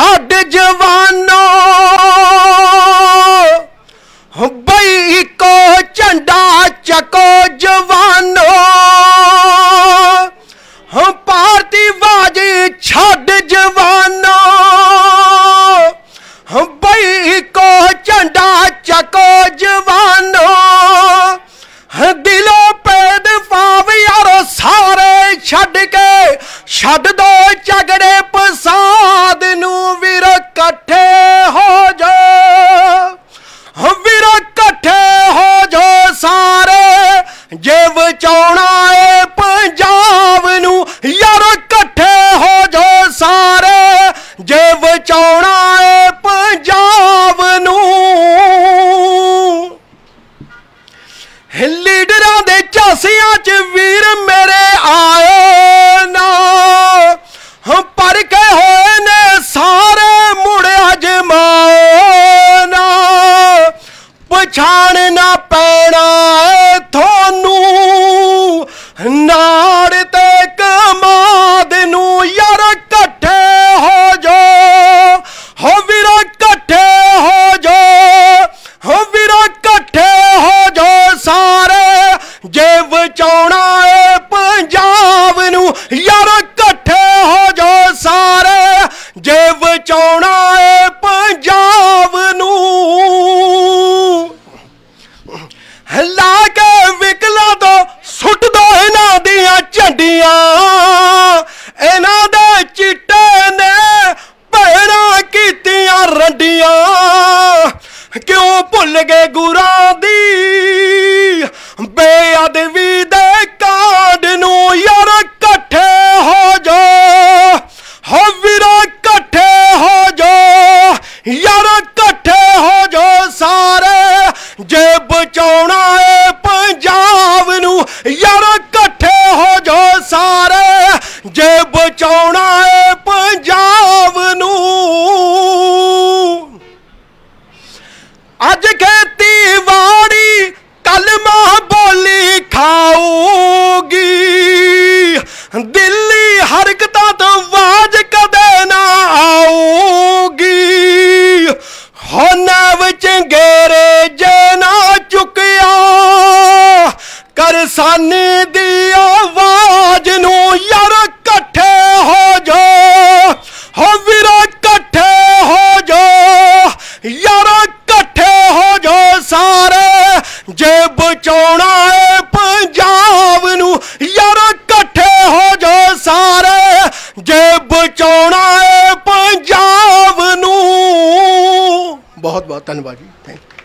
ਛੱਡ ਜਵਾਨੋ ਬਈ ਕੋ ਝੰਡਾ ਚੱਕੋ ਜਵਾਨੋ। ਹਾਂ ਭਾਰਤੀ ਬਾਜ ਛੱਡ ਜਵਾਨੋ। ਹਾਂ ਬਈ ਕੋ ਝੰਡਾ ਚੱਕੋ ਜਵਾਨੋ। ਦਿਲੋਂ ਪੈਦ ਪਾਵ ਯਾਰੋ ਸਾਰੇ ਛੱਡ ਕੇ ਛੱਡ ਦੋ ਝਗੜੇ ਬਚਾਉਣਾ ਏ ਪੰਜਾਬ ਨੂੰ। ਲੀਡਰਾਂ ਦੇ ਝਾਂਸਿਆਂ 'ਚ ਵੀਰ ਮੇਰੇ ਆਏ ਨਾ। ਹਮ ਪਰ ਕੇ ਹੋਏ ਨੇ ਸਾਰੇ ਮੁੜਿਆ ਜਮਾਓ ਨਾ। ਪਛਾਣ ਨਾ ਪੈਣਾ ਏ ਪੰਜਾਬ ਕਰਸਾਨੀ ਦੀ ਆਵਾਜ਼ ਨੂੰ ਯਾਰ ਇਕੱਠੇ ਹੋ ਜਾ। ਹੋ ਵੀਰ ਇਕੱਠੇ ਹੋ ਜਾ। ਯਾਰ ਇਕੱਠੇ ਹੋ ਜਾ ਸਾਰੇ। ਜੇ ਬਚਾਉਣਾ ਏ ਪੰਜਾਬ ਨੂੰ। ਯਾਰ ਇਕੱਠੇ ਹੋ ਜਾ ਸਾਰੇ। ਜੇ ਬਚਾਉਣਾ ਏ ਪੰਜਾਬ ਨੂੰ। ਬਹੁਤ ਬਹੁਤ ਧੰਨਵਾਦ ਜੀ। Thank you